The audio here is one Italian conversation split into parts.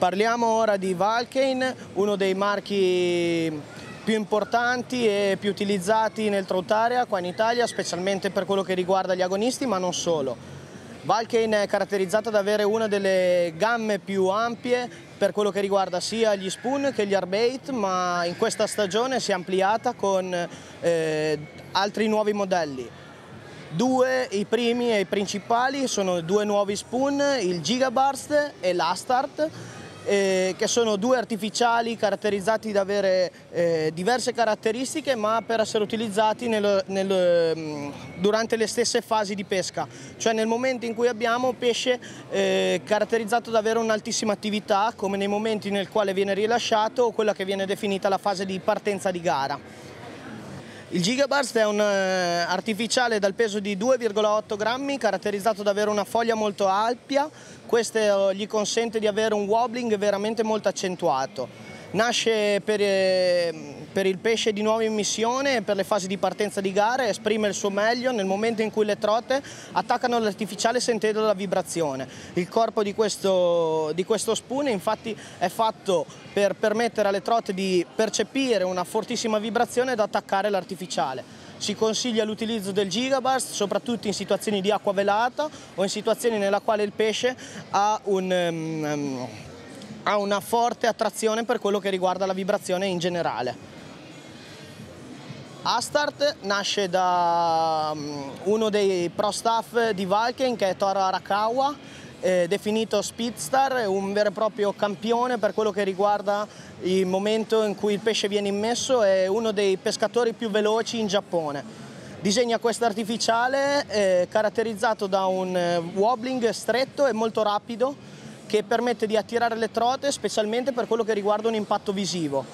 Parliamo ora di Valkane, uno dei marchi più importanti e più utilizzati nel trout area qua in Italia, specialmente per quello che riguarda gli agonisti, ma non solo. Valkane è caratterizzata ad avere una delle gamme più ampie per quello che riguarda sia gli spoon che gli arbait, ma in questa stagione si è ampliata con eh, altri nuovi modelli. Due, i primi e i principali, sono due nuovi spoon, il Gigaburst e l'Astart, eh, che sono due artificiali caratterizzati da avere eh, diverse caratteristiche ma per essere utilizzati nel, nel, mm, durante le stesse fasi di pesca, cioè nel momento in cui abbiamo pesce eh, caratterizzato da avere un'altissima attività come nei momenti nel quale viene rilasciato o quella che viene definita la fase di partenza di gara. Il Gigaburst è un uh, artificiale dal peso di 2,8 grammi, caratterizzato da avere una foglia molto ampia, questo uh, gli consente di avere un wobbling veramente molto accentuato. Nasce per, eh, per, il pesce di nuova immissione e per le fasi di partenza di gara esprime il suo meglio nel momento in cui le trote attaccano l'artificiale sentendo la vibrazione. Il corpo di questo, di questo spoon infatti è fatto per permettere alle trote di percepire una fortissima vibrazione ed attaccare l'artificiale. Si consiglia l'utilizzo del Gigaburst soprattutto in situazioni di acqua velata o in situazioni nella quale il pesce ha un... Um, ha una forte attrazione per quello che riguarda la vibrazione in generale. Astart nasce da um, uno dei pro staff di Valken che è Toro Arakawa, eh, definito Speedstar, un vero e proprio campione per quello che riguarda il momento in cui il pesce viene immesso, è uno dei pescatori più veloci in Giappone. Disegna questo artificiale eh, caratterizzato da un eh, wobbling stretto e molto rapido che permette di attirare le trote specialmente per quello che riguarda un impatto visivo.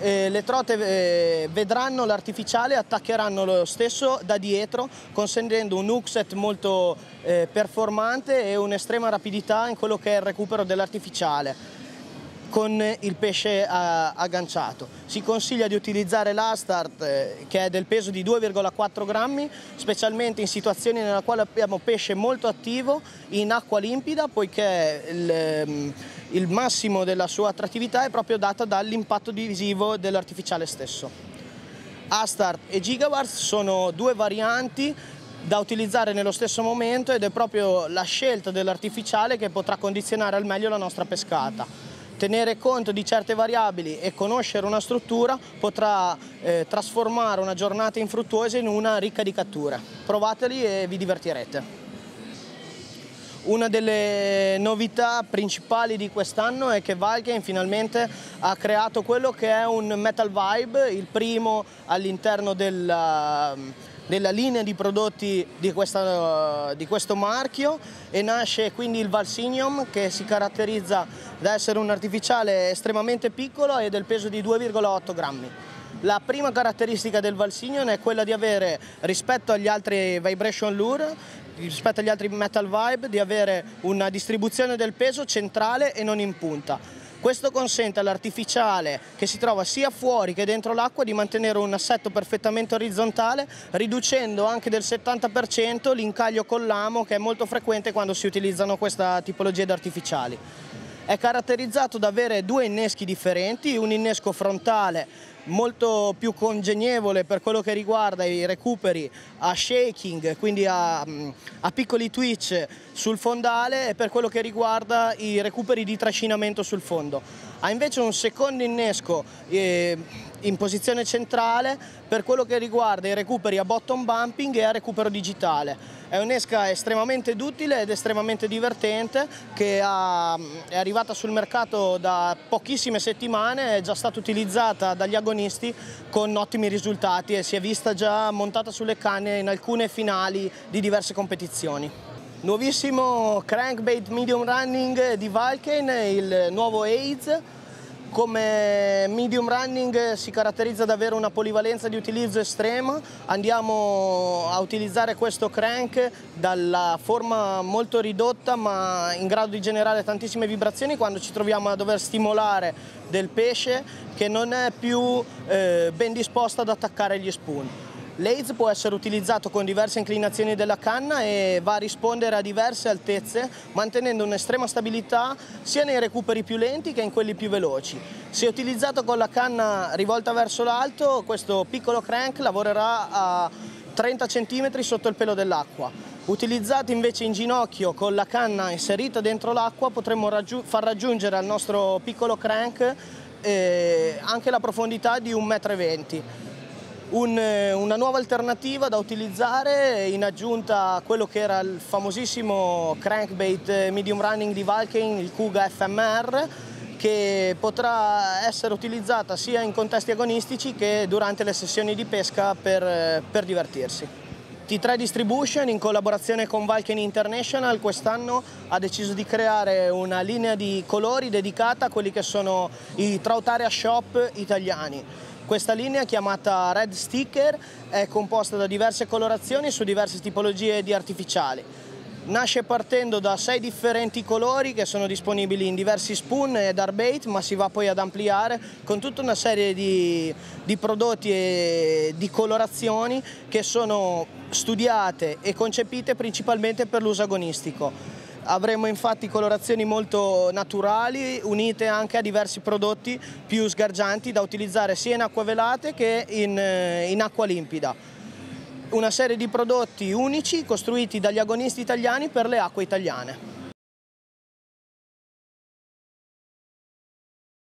Eh, le trote eh, vedranno l'artificiale e attaccheranno lo stesso da dietro consentendo un hookset molto eh, performante e un'estrema rapidità in quello che è il recupero dell'artificiale con il pesce agganciato. Si consiglia di utilizzare l'Astart eh, che è del peso di 2,4 grammi, specialmente in situazioni nella quale abbiamo pesce molto attivo in acqua limpida, poiché il, ehm, il massimo della sua attrattività è proprio data dall'impatto visivo dell'artificiale stesso. Astart e Gigawars sono due varianti da utilizzare nello stesso momento ed è proprio la scelta dell'artificiale che potrà condizionare al meglio la nostra pescata tenere conto di certe variabili e conoscere una struttura potrà eh, trasformare una giornata infruttuosa in una ricca di catture. Provateli e vi divertirete. Una delle novità principali di quest'anno è che Valken finalmente ha creato quello che è un Metal Vibe, il primo all'interno della della linea di prodotti di, questa, di, questo marchio e nasce quindi il Valsinium che si caratterizza da essere un artificiale estremamente piccolo e del peso di 2,8 grammi. La prima caratteristica del Valsinium è quella di avere rispetto agli altri Vibration Lure rispetto agli altri Metal Vibe di avere una distribuzione del peso centrale e non in punta questo consente all'artificiale che si trova sia fuori che dentro l'acqua di mantenere un assetto perfettamente orizzontale, riducendo anche del 70% l'incaglio con l'amo che è molto frequente quando si utilizzano questa tipologia di artificiali. È caratterizzato da avere due inneschi differenti, un innesco frontale molto più congegnevole per quello che riguarda i recuperi a shaking, quindi a, a, piccoli twitch sul fondale e per quello che riguarda i recuperi di trascinamento sul fondo. Ha invece un secondo innesco eh, in posizione centrale per quello che riguarda i recuperi a bottom bumping e a recupero digitale. È un'esca estremamente duttile ed estremamente divertente che ha, è arrivata sul mercato da pochissime settimane, è già stata utilizzata dagli agonisti con ottimi risultati e si è vista già montata sulle canne in alcune finali di diverse competizioni. Nuovissimo crankbait medium running di Valken, il nuovo AIDS come medium running si caratterizza ad avere una polivalenza di utilizzo estrema, andiamo a utilizzare questo crank dalla forma molto ridotta ma in grado di generare tantissime vibrazioni quando ci troviamo a dover stimolare del pesce che non è più eh, ben disposto ad attaccare gli spoon. L'AIDS può essere utilizzato con diverse inclinazioni della canna e va a rispondere a diverse altezze mantenendo un'estrema stabilità sia nei recuperi più lenti che in quelli più veloci. Se utilizzato con la canna rivolta verso l'alto questo piccolo crank lavorerà a 30 cm sotto il pelo dell'acqua. Utilizzato invece in ginocchio con la canna inserita dentro l'acqua potremmo raggiu far raggiungere al nostro piccolo crank eh, anche la profondità di 1,20 m un, una nuova alternativa da utilizzare in aggiunta a quello che era il famosissimo crankbait medium running di Valken, il Kuga FMR, che potrà essere utilizzata sia in contesti agonistici che durante le sessioni di pesca per, per divertirsi. T3 Distribution in collaborazione con Valken International quest'anno ha deciso di creare una linea di colori dedicata a quelli che sono i Trout Area Shop italiani. Questa linea chiamata Red Sticker è composta da diverse colorazioni su diverse tipologie di artificiali. Nasce partendo da sei differenti colori che sono disponibili in diversi spoon e darbait ma si va poi ad ampliare con tutta una serie di, di prodotti e di colorazioni che sono studiate e concepite principalmente per l'uso agonistico. Avremo infatti colorazioni molto naturali unite anche a diversi prodotti più sgargianti da utilizzare sia in acque velate che in, eh, in acqua limpida. Una serie di prodotti unici costruiti dagli agonisti italiani per le acque italiane.